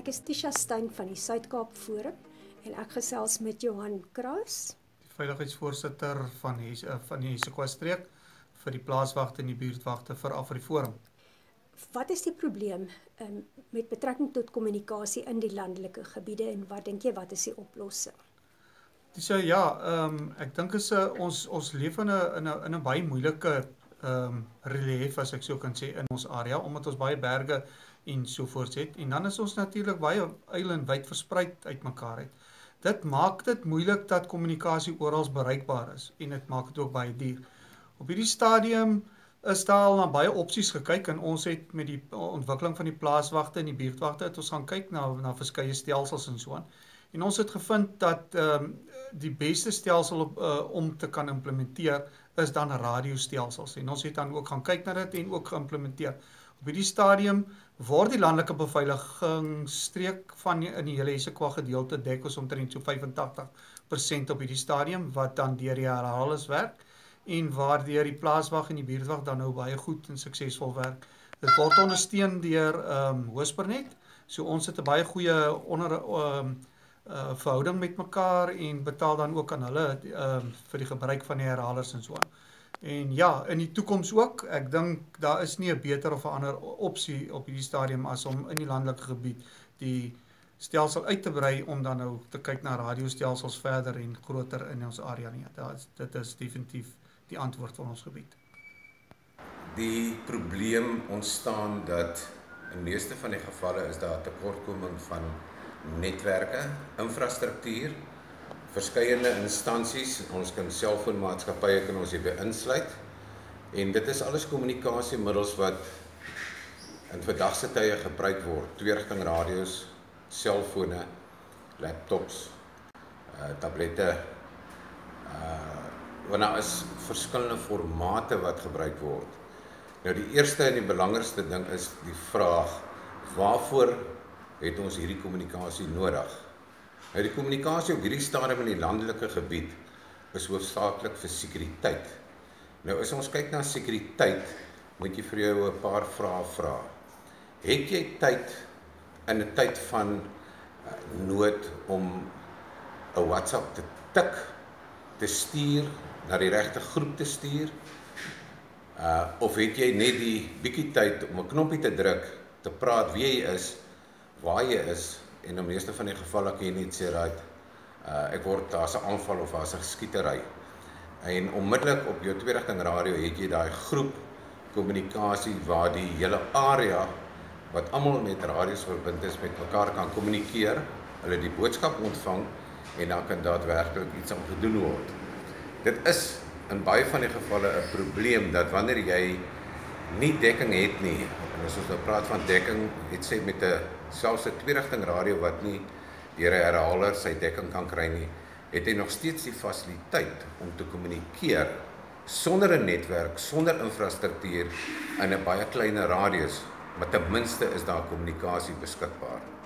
Ek is Tisha Stein van die Suid-Kaap Forum en ek gesels met Johan Kraus, die veiligheidsvoorsitter van die van die Sekwastreek vir die plaaswagte en die buurtwagte vir Afriforum. Wat is die probleem um, met betrekking tot kommunikasie in die landelike gebiede en wat dink jy wat is die oplossing? Dis ja, ehm um, ek dink is uh, ons ons leef in 'n in 'n in 'n baie moeilike ehm um, relief as ek sou kan sê in ons area omdat ons baie berge en so voort het en dan is ons natuurlik baie eiland wyd versprei uitmekaar uit. Dit maak dit moeilik dat kommunikasie oral bereikbaar is en dit maak dit ook baie duur. Op hierdie stadium is daar al na baie opsies gekyk en ons het met die ontwikkeling van die plaaswagte en die buurtwagte het ons gaan kyk na na verskeie stelsels en so aan. En ons het gevind dat ehm um, die beste stelsel op uh, om te kan implementeer is dan radiostelsels en ons het dan ook gaan kyk na dit en ook geïmplementeer. Op hierdie stadium word die landelike beveiliging streek van die, in die hele Esekwa gedeelte dek ons omtrent so 85% op hierdie stadium wat dan deur die herhalers werk en waardeur die plaaswag en die buurtwag dan nou baie goed en suksesvol werk. Dit word ondersteun deur ehm um, Hoëspernet. So ons het 'n baie goeie onder ehm um, uh verhouding met mekaar en betaal dan ook aan hulle ehm um, vir die gebruik van die herhalers en so aan. En ja, in die toekoms ook, ek dink daar is nie 'n beter of 'n ander opsie op hierdie stadium as om in die landelike gebied die stelsel uit te brei om dan nou te kyk na radiostelsels verder en groter in ons area nie. Dit is dit is definitief die antwoord van ons gebied. Die probleem ontstaan dat in meeste van die gevalle is daar tekortkoming van netwerke, infrastruktuur, verskeiende instansies, ons kan selfoonmaatskappye kan ons hier beïnsluit en dit is alles kommunikasiemiddels wat in vandag se tye gebruik word, tweerigting radio's, selfone, laptops, uh tablette, uh want daar is verskillende formate wat gebruik word. Nou die eerste en die belangrikste ding is die vraag waarvoor het ons hierdie kommunikasie nodig? Nou die kommunikasie op hierdie stadium in die landelike gebied is hoofsaaklik vir sekuriteit. Nou as ons kyk na sekuriteit, moet jy vir jou 'n paar vrae vra. Het jy tyd in 'n tyd van eh, nood om 'n WhatsApp te tik, te stuur na die regte groep te stuur? Uh of het jy net die bietjie tyd om 'n knoppie te druk, te praat wie jy is, waar jy is en in meeste van die gevalle kan jy net sê right uh ek word daar's 'n aanval of daar's 'n skietery. En onmiddellik op jou tweerigting radio het jy daai groep kommunikasie waar die hele area wat almal met radio's verbind is met mekaar kan kommunikeer, hulle die boodskap ontvang en dan kan daadwerklik iets aan gedoen word. Dit is in baie van die gevalle 'n probleem dat wanneer jy nie dekking het nie, en as ons nou praat van dekking, het sê met 'n selfs 'n tweerigting radio wat nie deur 'n herhaler sy dekking kan kry nie, het jy nog steeds die fasiliteit om te kommunikeer sonder 'n netwerk, sonder infrastruktuur in 'n baie kleiner radius, maar ten minste is daar kommunikasie beskikbaar.